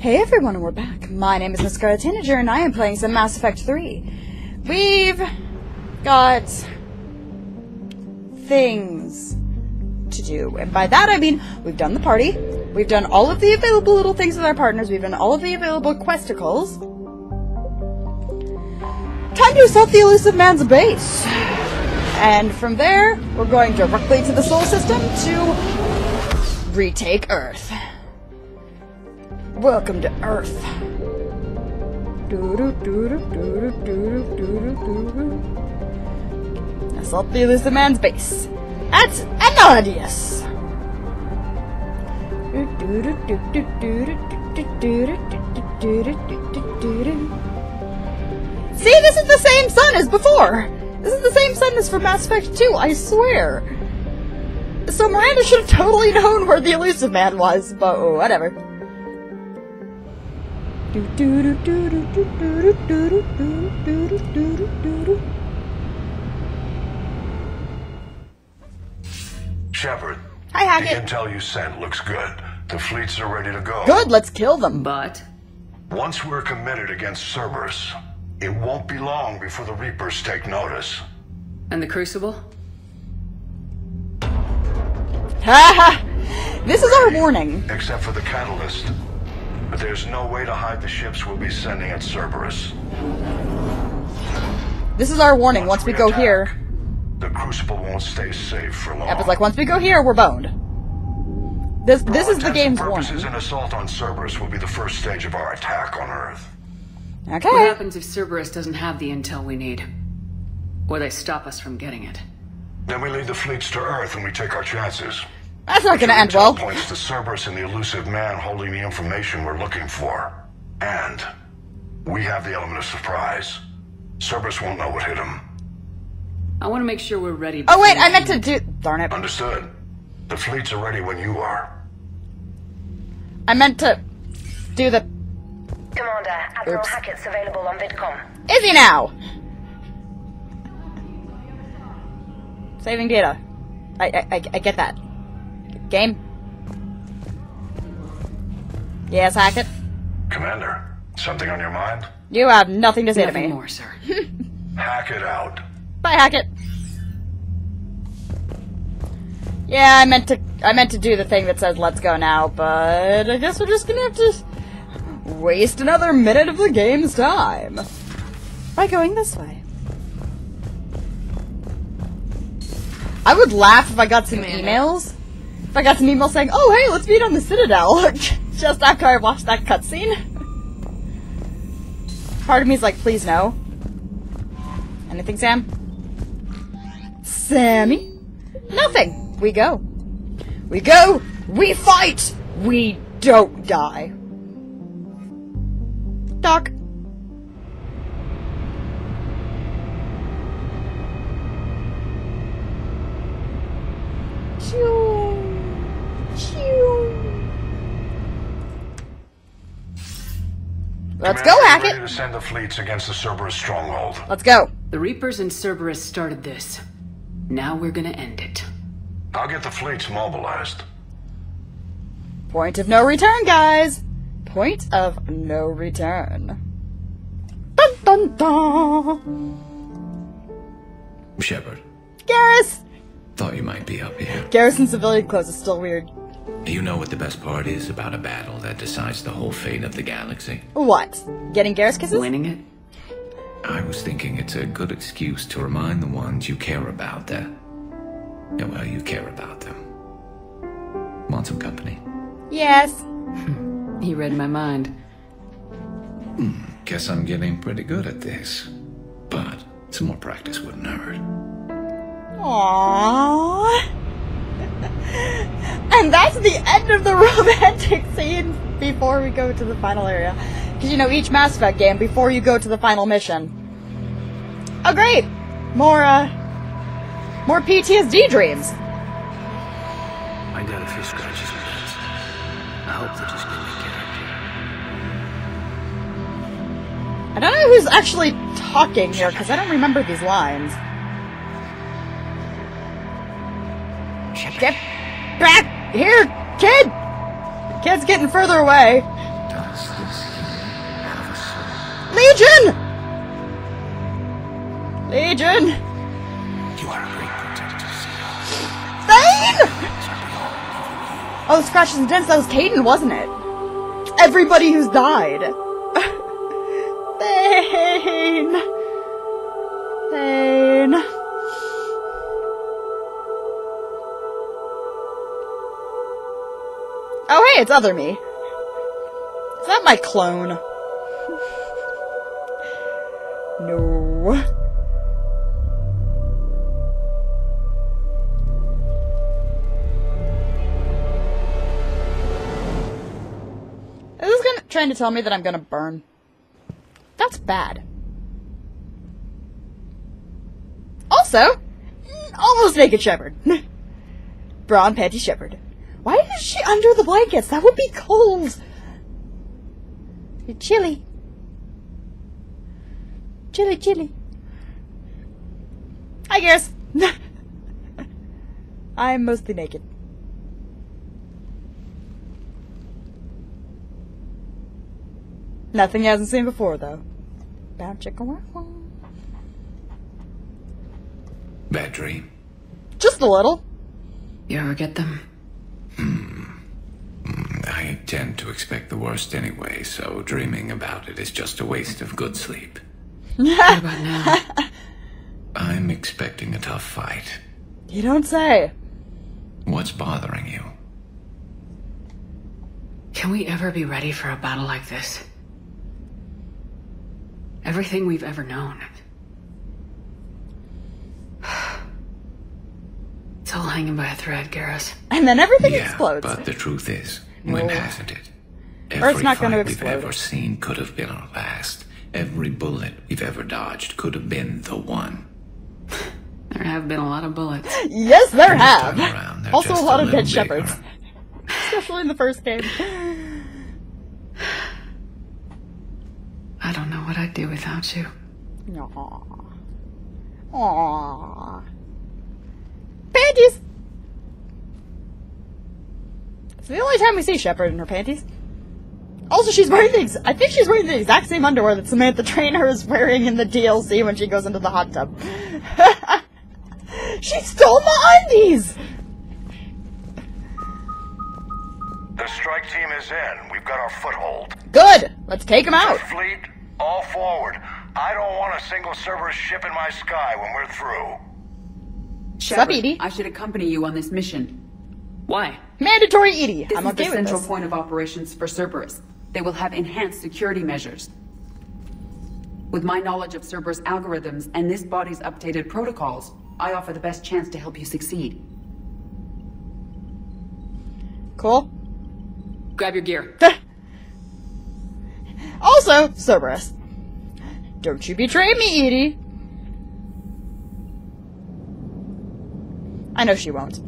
Hey everyone, and we're back. My name is Miss Tanager, and I am playing some Mass Effect 3. We've got things to do. And by that I mean we've done the party, we've done all of the available little things with our partners, we've done all of the available questicles. Time to assault the Illusive Man's base. And from there, we're going directly to the Sol System to retake Earth. Welcome to Earth. Assault the Illusive Man's base. That's Anodius. See, this is the same sun as before. This is the same sun as from Mass Effect 2, I swear. So Miranda should have totally known where the Illusive Man was, but whatever. Shepard, Hi, the Hackett. intel you sent looks good. The fleets are ready to go. Good, let's kill them. But Once we're committed against Cerberus, it won't be long before the Reapers take notice. and the Crucible? Ha ha! this is our warning. Except for the catalyst. But there's no way to hide the ships we'll be sending at Cerberus. This is our warning. Once we go attack, here, The Crucible won't stay safe for long. Ep is like, once we go here, we're boned. This For this is the intents and game's purposes, warning. an assault on Cerberus will be the first stage of our attack on Earth. Okay. What happens if Cerberus doesn't have the intel we need? Or they stop us from getting it? Then we lead the fleets to Earth and we take our chances. That's not gonna end well. points to Cerberus and the Illusive Man holding the information we're looking for. And we have the element of surprise. Cerberus won't know what hit him. I want to make sure we're ready. Oh wait, I meant to do. Darn it! Understood. The fleets are ready when you are. I meant to do the. Commander, Admiral Oops. Hackett's available on VidCom. Is he now? Saving data. I I I, I get that. Game. Yes, Hackett. Commander, something on your mind? You have nothing to say to me. more, sir. Hack it out. Bye, Hackett. Yeah, I meant to. I meant to do the thing that says "Let's go now," but I guess we're just gonna have to waste another minute of the game's time by going this way. I would laugh if I got some emails. I got some email saying, "Oh, hey, let's meet on the Citadel," just after I watched that cutscene. Part of me is like, "Please no." Anything, Sam? Sammy? Nothing. We go. We go. We fight. We don't die. Doc. Let's go, Commander, we're Hackett. Ready to send the fleets against the Cerberus stronghold. Let's go. The Reapers and Cerberus started this. Now we're gonna end it. I'll get the fleets mobilized. Point of no return, guys. Point of no return. Dun dun dun. Shepard, Garrus. thought you might be up here. Garrus in civilian clothes is still weird. You know what the best part is about a battle that decides the whole fate of the galaxy? What? Getting Garrus kisses? Winning it? I was thinking it's a good excuse to remind the ones you care about that, yeah, well, you care about them. Want some company? Yes. He read my mind. Hmm, guess I'm getting pretty good at this. But some more practice wouldn't hurt. Aww. and that's the end of the romantic scene before we go to the final area. Because you know, each Mass Effect game, before you go to the final mission. Oh, great! More, uh. More PTSD dreams. I got a few scratches and bends. I hope they just give me character. I don't know who's actually talking here, because I don't remember these lines. Here, kid! The kid's getting further away. Legion! Legion! You are a great protector, Thane! Oh, scratches and dents, that was Kaidan, wasn't it? Everybody who's died. Thane! Thane. Oh, hey, it's other me. Is that my clone? no. Is this gonna trying to tell me that I'm gonna burn? That's bad. Also, almost naked Shepard. Braun panty Shepard. Why is she under the blankets? That would be cold. You're chilly. Chilly, chilly. I guess. I'm mostly naked. Nothing he hasn't seen before, though. Bound chicken wow. Bad dream. Just a little. You ever get them? I tend to expect the worst anyway, so dreaming about it is just a waste of good sleep. What about now? I'm expecting a tough fight. You don't say. What's bothering you? Can we ever be ready for a battle like this? Everything we've ever known. It's all hanging by a thread, Garrus. And then everything yeah, explodes. but the truth is, when hasn't it? Or it's not gonna fight we've explode. ever seen could have been our last. Every bullet we've ever dodged could have been the one. There have been a lot of bullets. yes, there This have. around, Also, a just lot of little dead Shepards. Especially in the first game. I don't know what I'd do without you. Aww. Aww. Panties! It's the only time we see Shepard in her panties. Also, she's wearing the ex- I think she's wearing the exact same underwear that Samantha Traynor is wearing in the DLC when she goes into the hot tub. she stole my undies! The strike team is in. We've got our foothold. Good! Let's take him out! Fleet, all forward. I don't want a single Cerberus ship in my sky when we're through. Sup, EDI? I should accompany you on this mission. Why? Mandatory EDI. This I'm is the central point of operations for Cerberus. They will have enhanced security measures. With my knowledge of Cerberus algorithms and this body's updated protocols, I offer the best chance to help you succeed. Cool. Grab your gear. Also, Cerberus. Don't you betray me, EDI. I know she won't.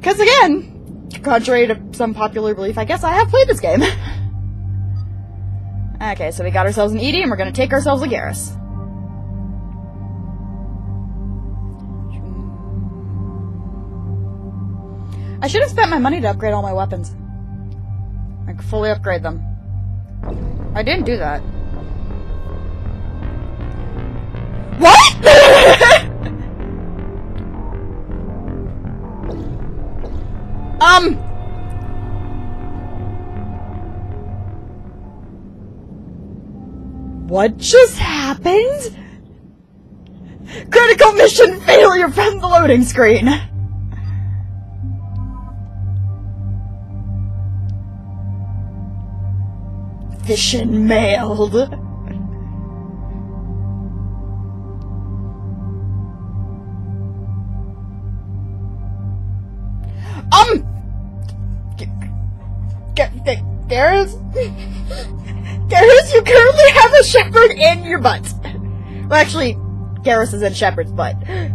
Because again, contrary to some popular belief, I guess I have played this game. okay, so we got ourselves an EDI, and we're gonna take ourselves a Garrus. I should have spent my money to upgrade all my weapons. Like, fully upgrade them. I didn't do that. What? um. What just happened? Critical mission failure from the loading screen. Vision mailed. Um. Garrus? Garrus, you currently have a Shepard in your butt. Well, actually, Garrus is in Shepard's butt. I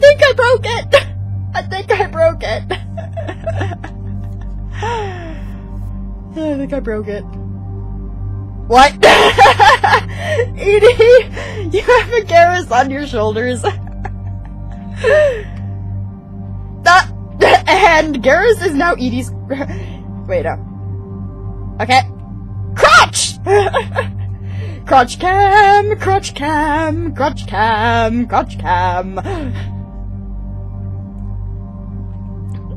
think I broke it. I think I broke it. I think I broke it. What? EDI, you have a Garrus on your shoulders. and Garrus is now EDI's. Wait up. Okay. Crotch! crotch cam, crotch cam, crotch cam, crotch cam.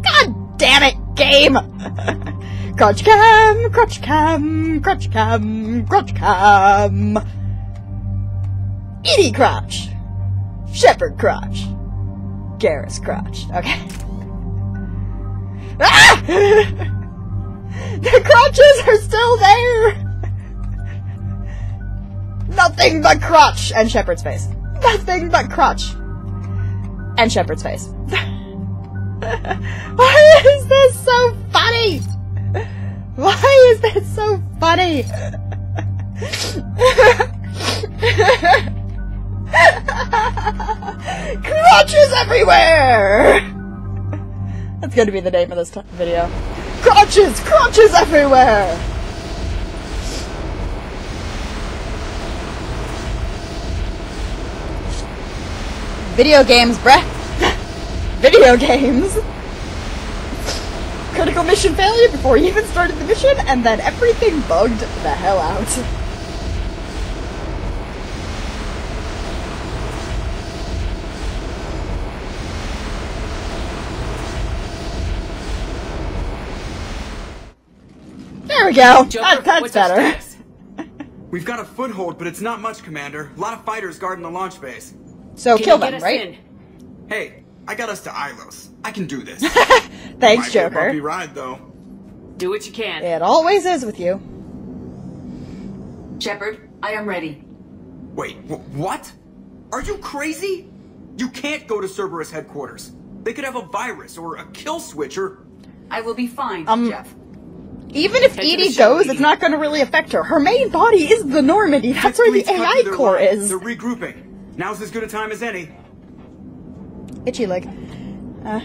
God damn it, game! crotch cam, crotch cam, crotch cam, crotch cam. EDI crotch. Shepard crotch. Garrus crotch. Okay. Ah! the crotches are still there! Nothing but crotch and Shepard's face. Nothing but crotch and Shepard's face. Why is this so funny? Why is this so funny? Crotches everywhere! That's gonna be the name of this video. Crotches! Crotches everywhere! Video games, bruh! Video games! Critical mission failure before you even started the mission, and then everything bugged the hell out. We go. Joker, That, that's what's our better. status? We've got a foothold, but it's not much, Commander. A lot of fighters guarding the launch base. So Can kill them, right? in? Hey, I got us to Ilos. I can do this. Thanks, Might be a bumpy ride, though. Do what you can. It always is with you. Shepard, I am ready. Wait, wh- what? Are you crazy? You can't go to Cerberus headquarters. They could have a virus or a kill switch or. I will be fine, Um, Jeff. Even if Head to the EDI goes, it's not going to really affect her. Her main body is the Normandy. That's where the Fleet's AI core line. is. They're regrouping. Now's as good a time as any. Itchy leg. Uh,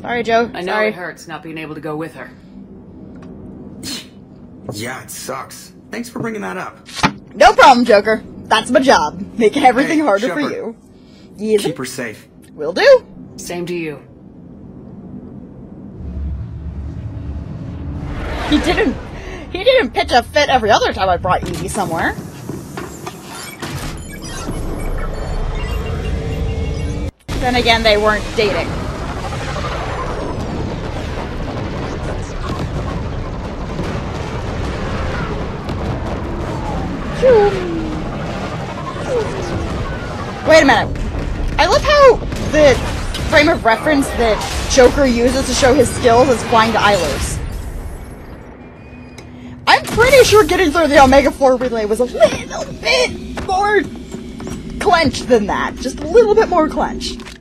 sorry, Joe. I know sorry. it hurts not being able to go with her. Yeah, it sucks. Thanks for bringing that up. No problem, Joker. That's my job. Making everything Hey, harder for you. Yes, Keep her safe. will do. Same to you. He didn't. He didn't pitch a fit every other time I brought EDI somewhere. Then again, they weren't dating. Wait a minute. I love how the frame of reference that Joker uses to show his skills is flying to Ilos. I'm pretty sure getting through the Omega 4 relay was a little bit more clenched than that. Just a little bit more clenched.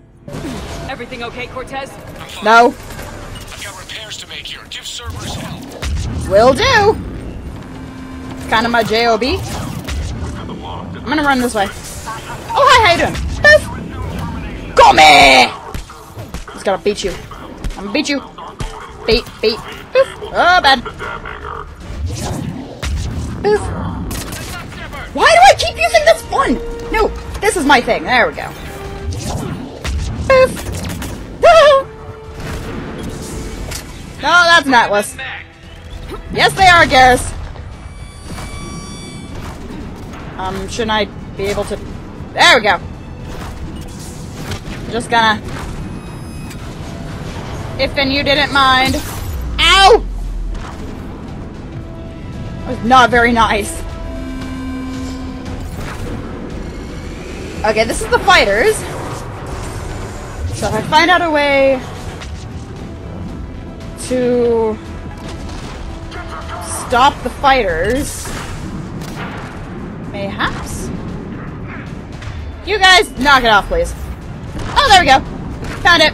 Everything okay, Cortez? No. Got repairs to make here. Give servers help. Will do. It's kind of my JOB. I'm gonna run this way. Oh, hi, how you doing? Biff. Come Just gotta beat you. I'm gonna beat you. Beat, beat. Biff. Oh, bad. Why do I keep using this one? No, this is my thing. There we go. Biff. No, that's Natless. Yes, they are, Garrus. Um, shouldn't I be able to... There we go. Just gonna... If and you didn't mind. Ow! Was not very nice. Okay, this is the fighters. So if I find out a way to stop the fighters, mayhaps. You guys, knock it off, please. Oh, there we go. Found it.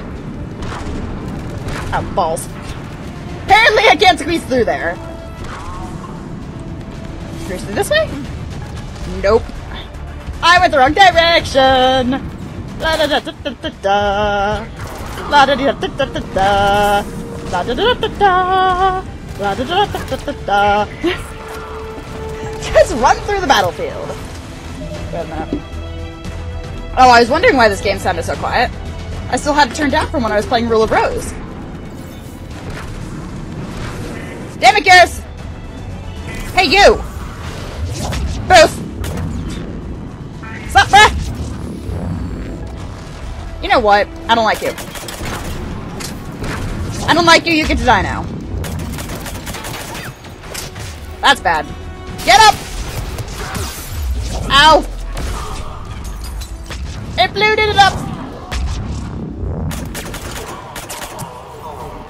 Oh, balls. Apparently I can't squeeze through there. Through this way? Nope. I went the wrong direction. La da da da da da da. La da da da da da. La da da da da da. La da da da da da da. Just run through the battlefield. Wait a minute. Oh, I was wondering why this game sounded so quiet. I still had it turned down from when I was playing Rule of Rose. Damn it, Garrus! Hey, you! Sup, bruh? You know what? I don't like you. I don't like you, you get to die now. That's bad. Get up! Ow! It blew it up!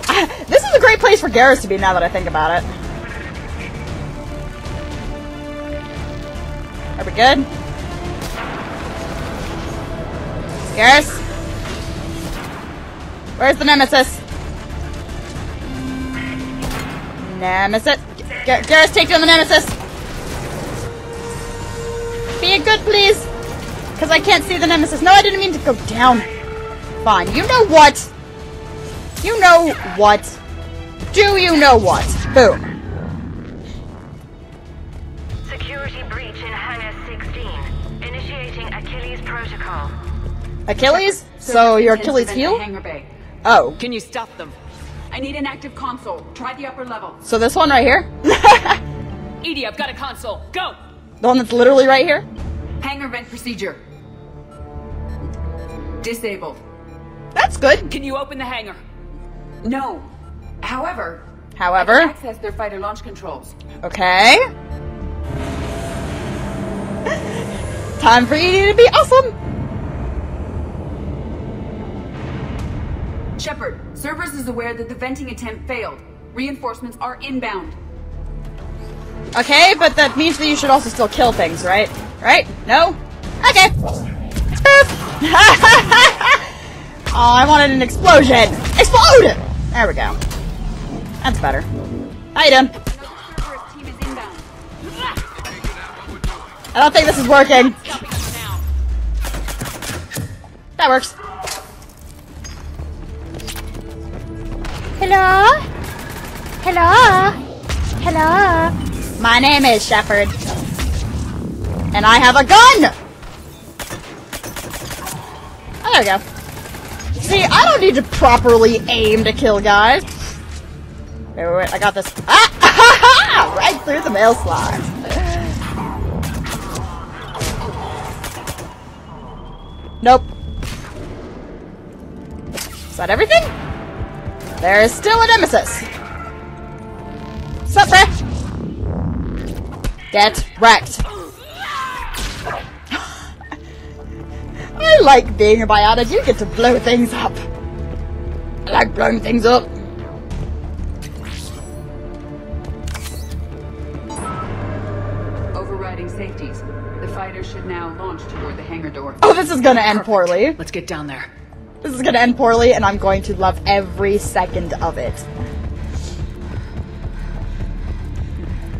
This is a great place for Garrus to be now that I think about it. Are we good? Garrus? Where's the Nemesis? Nemesis. Gar Garrus, take down the Nemesis. Be a good, please. Because I can't see the Nemesis. No, I didn't mean to go down. Fine. You know what? You know what? Do you know what? Boom. Achilles? So your Achilles heel? Hangar bay. Oh. Can you stop them? I need an active console. Try the upper level. So this one right here? EDI, I've got a console. Go! the one that's literally right here? Hangar vent procedure. Disabled. That's good. Can you open the hangar? No. However, However, can access their fighter launch controls. okay. Time for EDI to be awesome. Shepard, Cerberus is aware that the venting attempt failed. Reinforcements are inbound. Okay, but that means that you should also still kill things, right? Right? No? Okay. oh, I wanted an explosion. Explode! There we go. That's better. How you doing? Cerberus team is inbound. I don't think this is working. Stopping us now. That works. Hello? Hello? Hello? My name is Shepard. And I have a gun! Oh, there we go. See, I don't need to properly aim to kill guys. Wait, wait, wait, I got this. Ah! right through the mail slot. Nope. Is that everything? There is still a nemesis. Sup, bruh? Get wrecked. I like being a biotic. You get to blow things up. I like blowing things up. Overriding safeties. The fighter should now launch toward the hangar door. Oh, this is gonna end poorly. Let's get down there. This is gonna end poorly, and I'm going to love every second of it.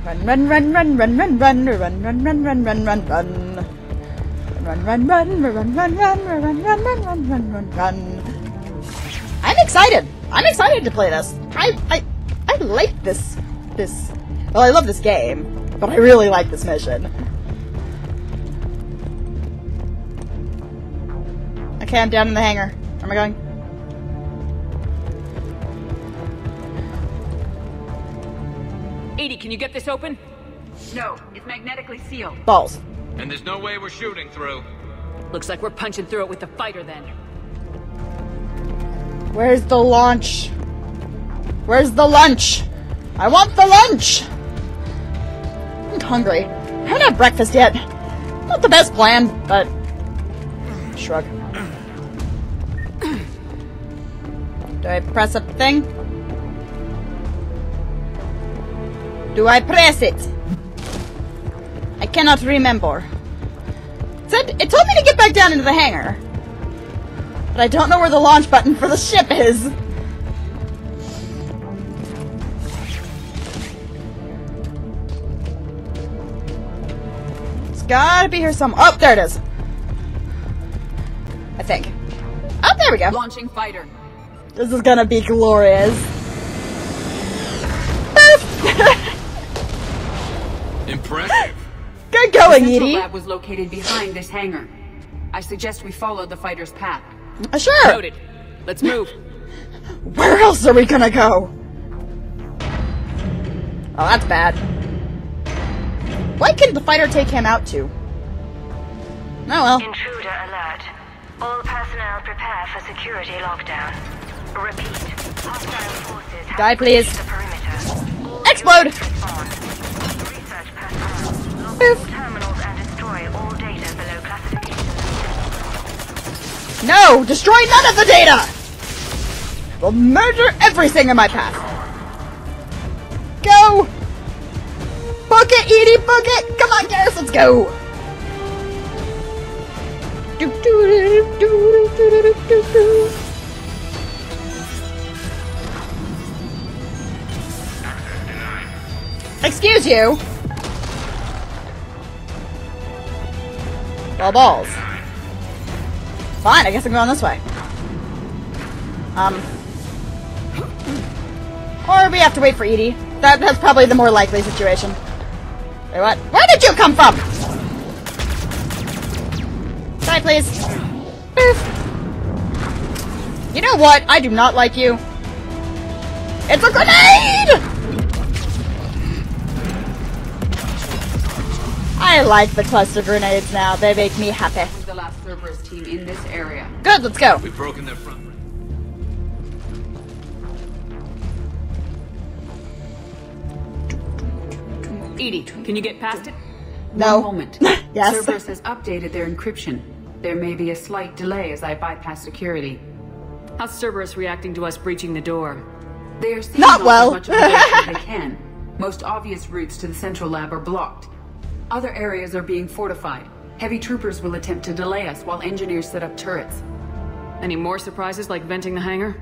Run, run, run, run, run, run, run, run, run, run, run, run, run, run. Run, run, run, run, run, run, run, run, run, run, run, run, run, run. I'm excited. I'm excited to play this. I, I, I like this, this. Well, I love this game, but I really like this mission. Okay, I'm down in the hangar. Where am I going? EDI, can you get this open? No, it's magnetically sealed. Balls. And there's no way we're shooting through. Looks like we're punching through it with the fighter then. Where's the launch? Where's the lunch? I want the lunch! I'm hungry. I haven't had breakfast yet. Not the best plan, but. Shrug. Do I press a thing? Do I press it? I cannot remember. It, said, it told me to get back down into the hangar. But I don't know where the launch button for the ship is. It's gotta be here some. Oh, there it is. I think. Oh, there we go. Launching fighter. This is gonna be glorious. Impressive. Good The going, central EDI. lab was located behind this hangar. I suggest we follow the fighter's path. Uh, Sure. Noted. Let's move. Where else are we gonna go? Oh, that's bad. Why couldn't the fighter take him out too? Oh well. Intruder alert. All personnel prepare for security lockdown. Repeat. Die, please. breached the perimeter. All Explode! units respond. Research personnel. Lock Boop. all terminals and destroy all data below classification. No! Destroy none of the data! Will murder everything in my path. Go! Book it, EDI, book it! Come on, Garrus, let's go! Do, do, do, do, do, do, do, do, do. Excuse you! Well, balls. Fine, I guess I'm going this way. Um. Or we have to wait for EDI. That, that's probably the more likely situation. Wait, what? Where did you come from? Die, please. Boof. You know what? I do not like you. It's a grenade! I like the cluster grenades now. They make me happy. The last Cerberus team in this area. Good, let's go. We've broken their front. EDI, can you get past it? No. One moment. Yes. Cerberus has updated their encryption. There may be a slight delay as I bypass security. How's Cerberus reacting to us breaching the door? They are seeing Not off well. as much of as they can. Most obvious routes to the central lab are blocked. Other areas are being fortified. Heavy troopers will attempt to delay us while engineers set up turrets. Any more surprises like venting the hangar?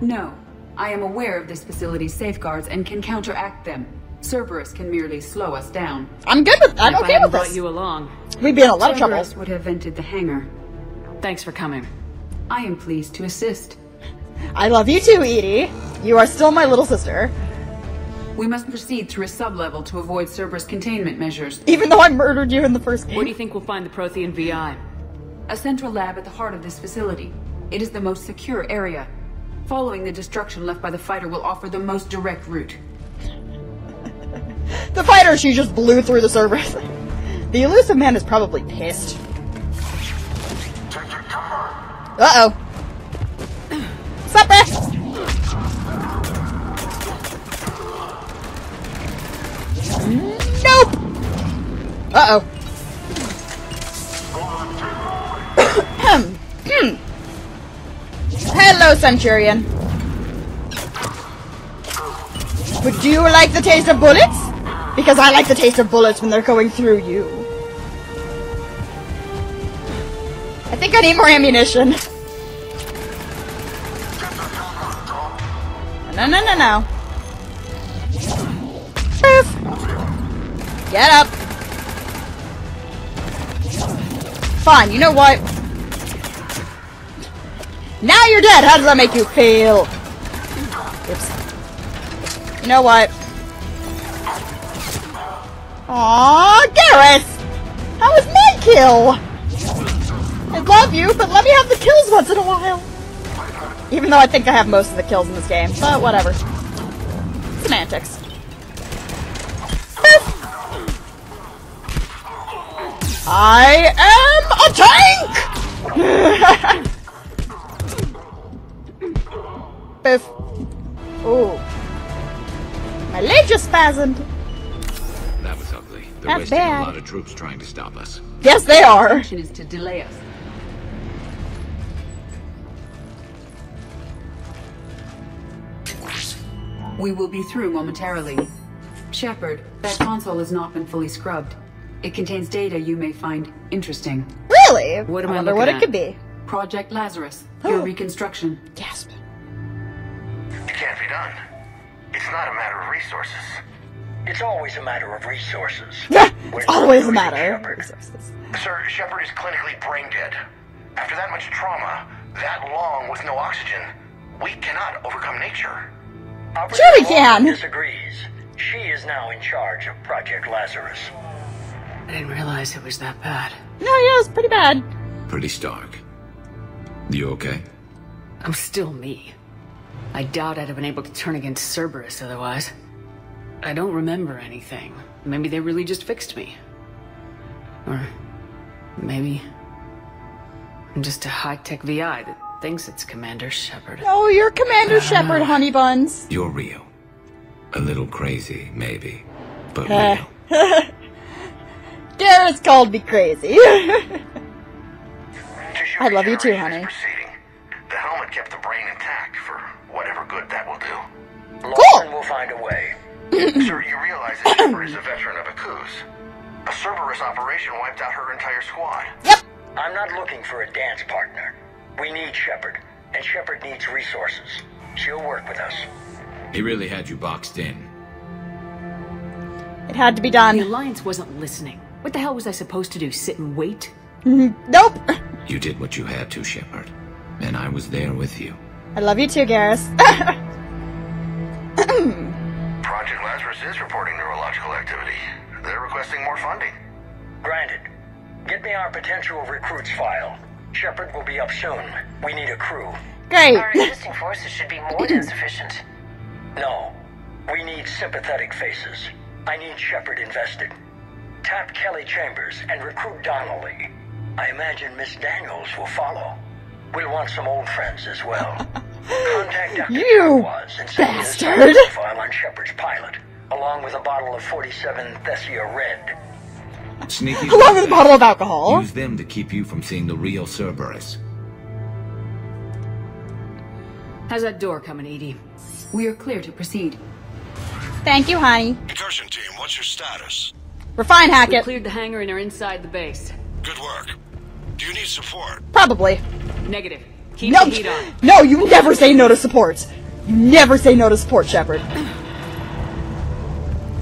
No, I am aware of this facility's safeguards and can counteract them. Cerberus can merely slow us down. I'm good with. I'm if I okay hadn't with brought this. you along. We'd be in a lot of trouble. Cerberus would have vented the hangar. Thanks for coming. I am pleased to assist. I love you too, EDI. You are still my little sister. We must proceed through a sublevel to avoid Cerberus containment measures. Even though I murdered you in the first game. Where do you think we'll find the Prothean VI? A central lab at the heart of this facility. It is the most secure area. Following the destruction left by the fighter will offer the most direct route. The fighter she just blew through the Cerberus. The Illusive Man is probably pissed. Uh oh. Sup, Nope. Uh oh. Hello, Centurion. Would you like the taste of bullets? Because I like the taste of bullets when they're going through you. I think I need more ammunition. No, no, no, no. Poof. Get up. Fine, you know what? Now you're dead! How does that make you feel? Oops. You know what? Aww, Gareth! How was my kill? I love you, but let me have the kills once in a while. Even though I think I have most of the kills in this game, but whatever. Semantics. I am a tank! Biff. Ooh. My leg just spasmed. That was ugly. They're That's wasting bad. a lot of troops trying to stop us. Yes, they are. Intention is to delay us. We will be through momentarily. Shepard, that console has not been fully scrubbed. It contains data you may find interesting. Really? What am I wonder looking what at? it could be. Project Lazarus, your Oh. reconstruction. Gasp. It can't be done. It's not a matter of resources. It's always a matter of resources. it's always a matter. of resources. Sir, Shepard is clinically brain dead. After that much trauma, that long with no oxygen, we cannot overcome nature. Sure we can. disagrees. She is now in charge of Project Lazarus. I didn't realize it was that bad. No, yeah, it's pretty bad. Pretty stark. You okay? I'm still me. I doubt I'd have been able to turn against Cerberus otherwise. I don't remember anything. Maybe they really just fixed me. Or maybe I'm just a high-tech VI that thinks it's Commander Shepard. Oh, you're Commander Shepard, honey buns. You're real. A little crazy, maybe. But Eh. real. Garrus called me crazy. I love you too, regeneration is honey. The helmet kept the brain intact for whatever good that will do. Lawson will find a way. Sir, you realize that Shepard is a veteran of a Akuz. A Cerberus operation wiped out her entire squad. yep. I'm not looking for a dance partner. We need Shepard, and Shepard needs resources. She'll work with us. He really had you boxed in. It had to be done. The. Alliance wasn't listening. What the hell was I supposed to do? Sit and wait? Mm, nope. You did what you had to, Shepard. And I was there with you. I love you too, Garrus. Project Lazarus is reporting neurological activity. They're requesting more funding. Granted. Get me our potential recruits file. Shepard will be up soon. We need a crew. Great. Our existing forces should be more than sufficient. No. We need sympathetic faces. I need Shepard invested. Tap Kelly Chambers and recruit Donnelly. I imagine Miss Daniels will follow. We'll want some old friends as well. Contact Dr. You Chakwas and send me bastard. file on Shepard's pilot, along with a bottle of 47 Thessia Red. Sneaky. Along with a bottle of alcohol. Use them to keep you from seeing the real Cerberus. How's that door coming, EDI? We are clear to proceed. Thank you, honey. Incursion team, what's your status? We're fine, Hackett. We Hackett. cleared the hangar and are inside the base. Good work. Do you need support? Probably. Negative. Keep No, the heat on. no, you never say no to support. You never say no to support, Shepard.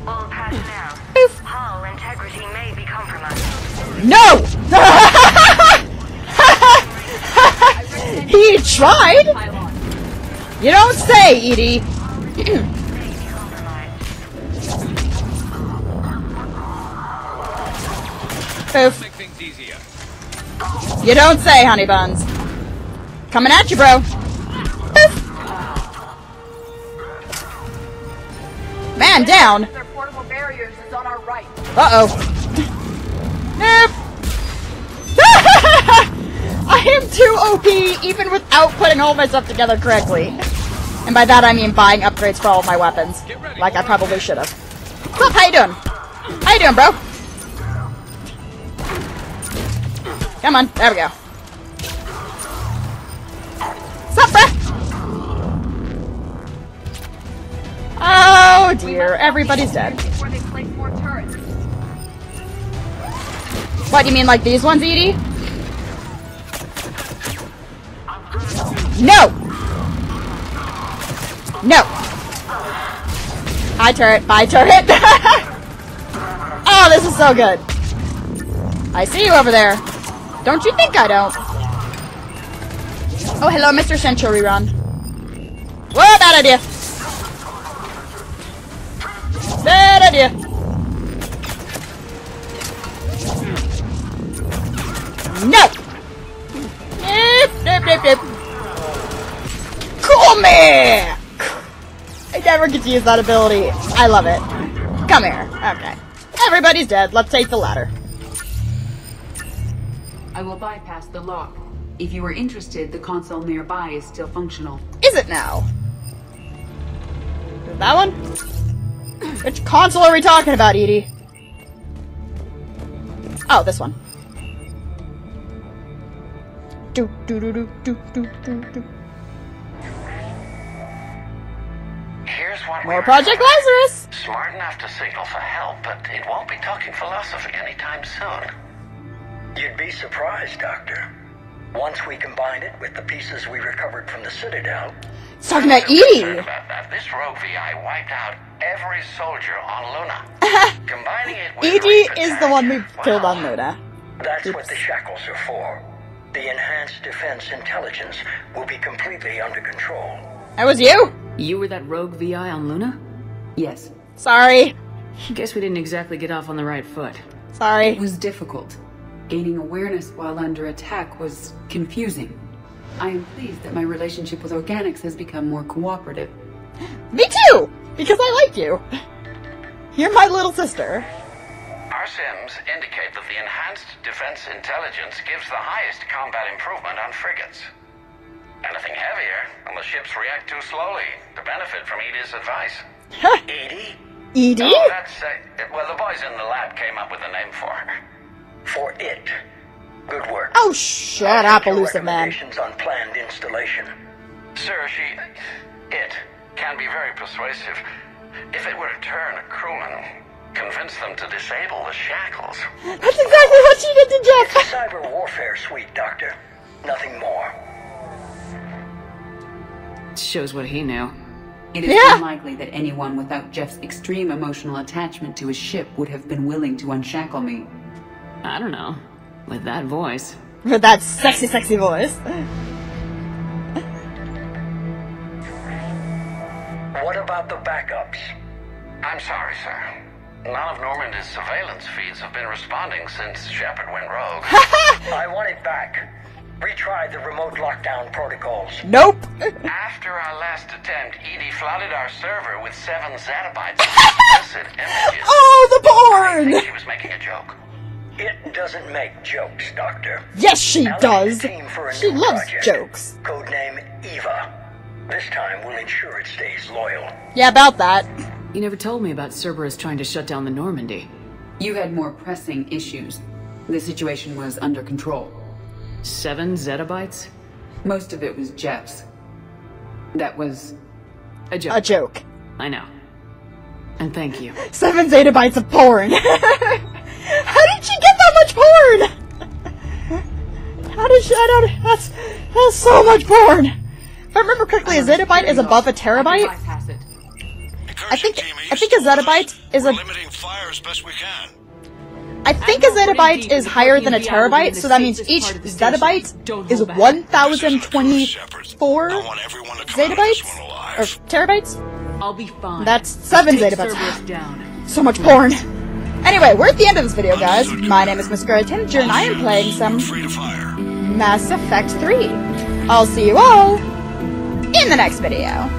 All personnel. Oof. Hull integrity may be compromised. No! he tried! You don't say, EDI. Poof. You don't say, honey buns. Coming at you, bro. Poof. Man down. Uh-oh. Nope. I am too OP even without putting all my stuff together correctly. And by that I mean buying upgrades for all my weapons. Like I probably should have. What's? How you doing? How you doing, bro? Come on. There we go. Bruh? Oh dear, everybody's dead. Before they place more turrets. What, you mean like these ones, EDI? No! No! Hi, turret. Bye, turret. oh, this is so good. I see you over there. Don't you think I don't? Oh, hello, Mr. Centurion. Whoa, bad idea. Bad idea. No! Nope, nope, nope, nope. Come here! I never get to use that ability. I love it. Come here. Okay. Everybody's dead. Let's take the ladder. I will bypass the lock. If you are interested, the console nearby is still functional. Is it now? That one? Which console are we talking about, EDI? Oh, this one. Do do do do do do do do. Here's what More Project Lazarus. Smart enough to signal for help, but it won't be talking philosophy anytime soon. You'd be surprised, Doctor. Once we combine it with the pieces we recovered from the Citadel, It's talking about concerned about that. This rogue VI wiped out every soldier on Luna. Combining it with EDI Reaper is the one we tech, killed well, on Luna. That's Oops. what the shackles are for. The enhanced defense intelligence will be completely under control. That was you. You were that rogue VI on Luna? Yes, Sorry. Guess we didn't exactly get off on the right foot. Sorry. It was difficult. Gaining awareness while under attack was confusing. I am pleased that my relationship with organics has become more cooperative. Me too. Because I like you. You're my little sister. Our sims indicate that the enhanced defense intelligence gives the highest combat improvement on frigates. Anything heavier, and the ships react too slowly to benefit from EDI's advice. EDI? EDI? Oh, that's, uh, well, the boys in the lab came up with a name for her. For it. Good work. Oh, shut I'll up, take your Illusive Man. on planned installation. Sir, she... it can be very persuasive. If it were to turn a crewman, convince them to disable the shackles. That's exactly what she did to Jeff. Cyber warfare, sweet doctor. Nothing more. Shows what he knew. It is Yeah. unlikely that anyone without Jeff's extreme emotional attachment to his ship would have been willing to unshackle me. I don't know. With that voice. With that sexy, sexy voice. What about the backups? I'm sorry, sir. None of Normandy's surveillance feeds have been responding since Shepard went rogue. I want it back. Retry the remote lockdown protocols. Nope. After our last attempt, EDI flooded our server with seven zettabytes of explicit images. Oh, the porn! I think she was making a joke. It doesn't make jokes, Doctor. Yes, she Allocate does. a team for a She loves project. jokes. Codename Eva. This time we'll ensure it stays loyal. Yeah, about that. You never told me about Cerberus trying to shut down the Normandy. You had more pressing issues. The situation was under control. Seven zettabytes? Most of it was Jeff's. That was A joke. A joke. I know. And thank you. Seven zettabytes of porn. How did she get that much porn? How did she? I don't. That's that's so much porn. If I remember correctly, a zettabyte is above a terabyte. I think I think a zettabyte is a limiting fire as best we can. I think a zettabyte is higher than a terabyte, so that means each zettabyte is 1024 I want everyone to come out of this zettabytes or terabytes. I'll be fine. That's seven Take zettabytes. So much porn. Anyway, we're at the end of this video, guys. My name is Miss Girl Tanager, and I am playing some. Mass Effect 3. I'll see you all in the next video.